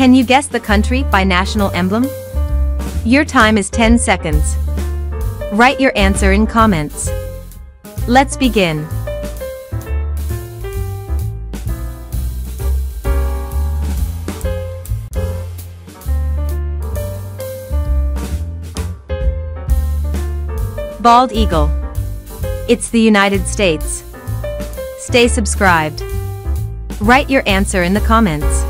Can you guess the country by national emblem? Your time is 10 seconds. Write your answer in comments. Let's begin. Bald Eagle. It's the United States. Stay subscribed. Write your answer in the comments.